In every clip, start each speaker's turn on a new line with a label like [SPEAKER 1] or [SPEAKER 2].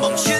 [SPEAKER 1] 梦醒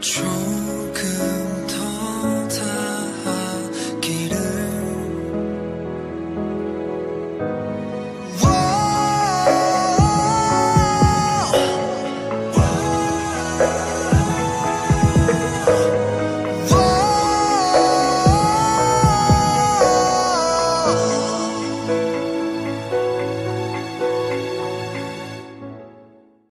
[SPEAKER 1] 终